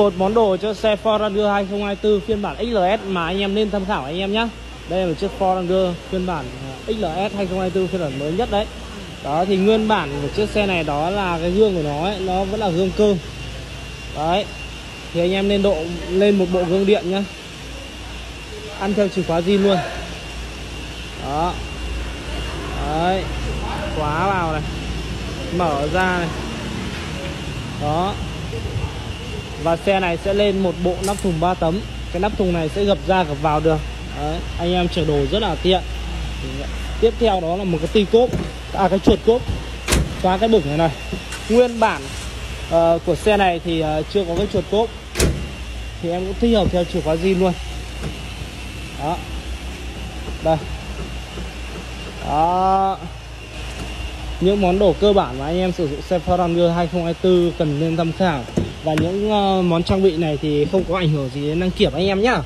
Một món đồ cho xe Ford Ranger 2024 phiên bản XLS mà anh em nên tham khảo anh em nhé. Đây là một chiếc Ford Ranger phiên bản ờ, XLS 2024 phiên bản mới nhất đấy. Đó thì nguyên bản của chiếc xe này đó là cái gương của nó ấy, nó vẫn là gương cơ. Đấy Thì anh em nên độ lên một bộ gương điện nhá Ăn theo chìa khóa zin luôn. Đó. Đấy Khóa vào này Mở ra này. Đó và xe này sẽ lên một bộ nắp thùng 3 tấm. Cái nắp thùng này sẽ gập ra gập vào được. Đấy, anh em chở đồ rất là tiện. Tiếp theo đó là một cái ti cốp. À cái chuột cốp. Xóa cái bụng này này. Nguyên bản uh, của xe này thì uh, chưa có cái chuột cốp. Thì em cũng thích hợp theo chìa khóa zin luôn. Đó. Đây. Đó. Những món đồ cơ bản mà anh em sử dụng xe Ford Ranger 2024 cần nên tham khảo và những uh, món trang bị này thì không có ảnh hưởng gì đến đăng kiểm anh em nhá.